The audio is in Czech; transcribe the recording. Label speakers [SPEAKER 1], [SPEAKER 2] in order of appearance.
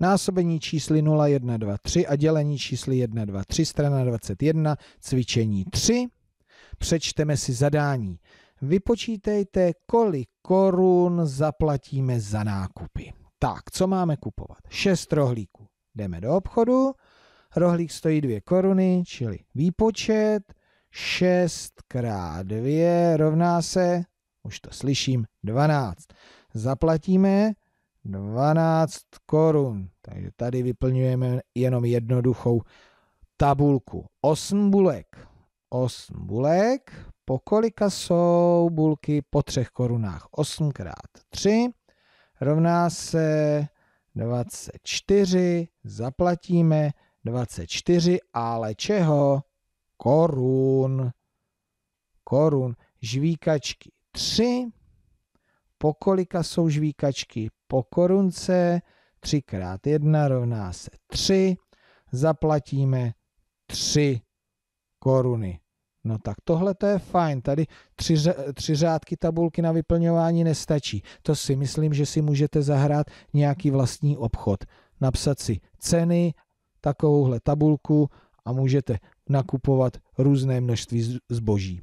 [SPEAKER 1] násobení čísly 0, 1, 2, 3 a dělení čísly 1, 2, 3, strana 21, cvičení 3. Přečteme si zadání. Vypočítejte, kolik korun zaplatíme za nákupy. Tak, co máme kupovat? 6 rohlíků. Jdeme do obchodu, rohlík stojí 2 koruny, čili výpočet 6 krát 2 rovná se, už to slyším, 12. Zaplatíme 12 korun. Takže tady vyplňujeme jenom jednoduchou tabulku. 8 bulek. 8 bulek. Po kolika jsou bulky? Po 3 korunách. 8 krát 3 rovná se 24. Zaplatíme 24, ale čeho? Korun. Korun. Žvíkačky 3. Po kolika jsou žvíkačky? Po korunce 3 krát 1 rovná se 3. Zaplatíme 3 koruny. No tak tohle to je fajn. Tady tři, tři řádky tabulky na vyplňování nestačí. To si myslím, že si můžete zahrát nějaký vlastní obchod. Napsat si ceny, takovouhle tabulku a můžete nakupovat různé množství zboží.